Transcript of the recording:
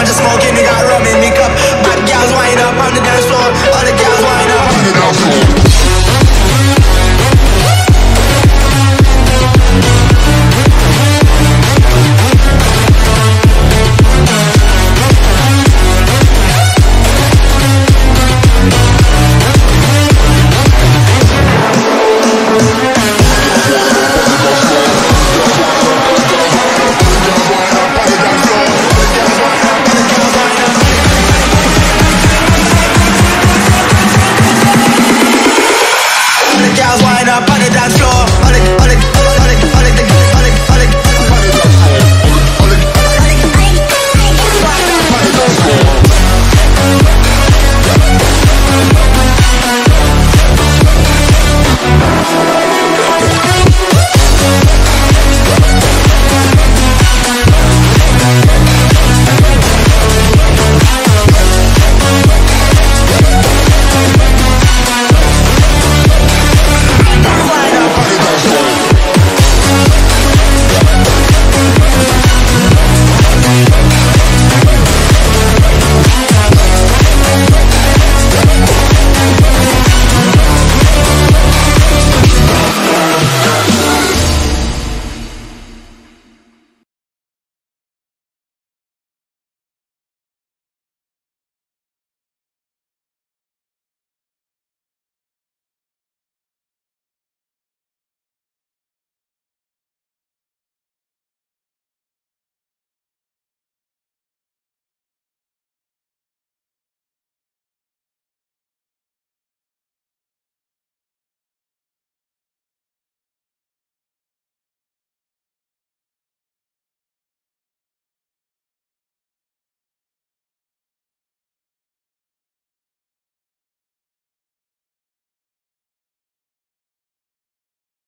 I'm just smoking.